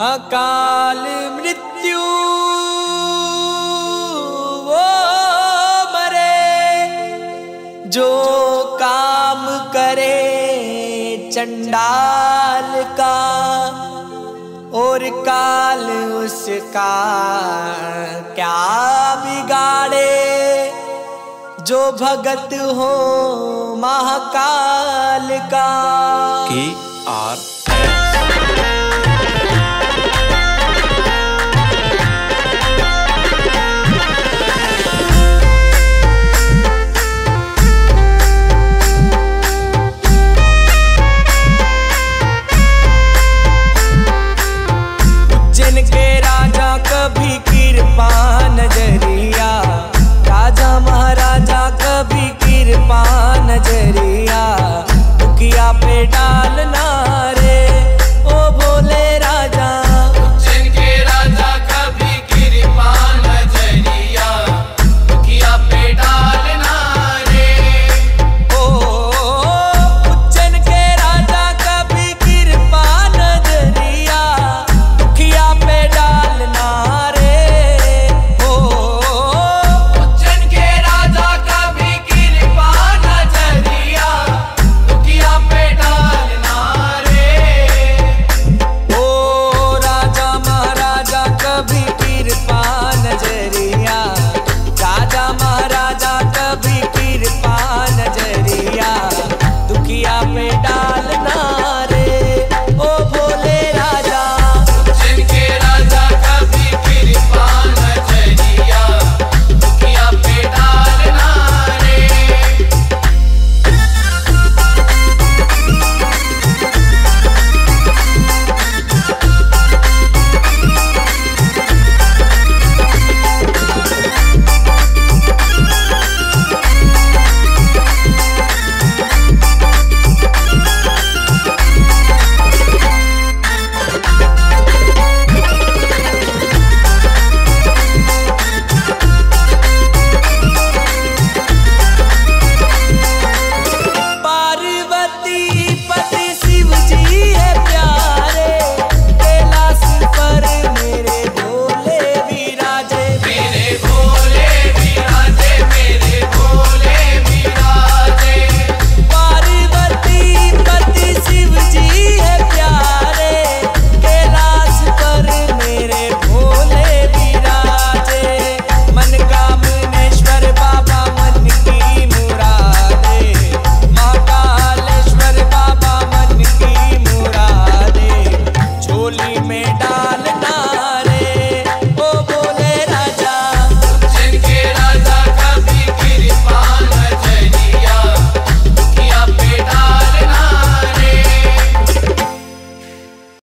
अकाल मृत्यु, वो मरे। जो काम करे चंडाल का, और काल उसका क्या बिगाड़े। जो भगत हो महाकाल का। के आर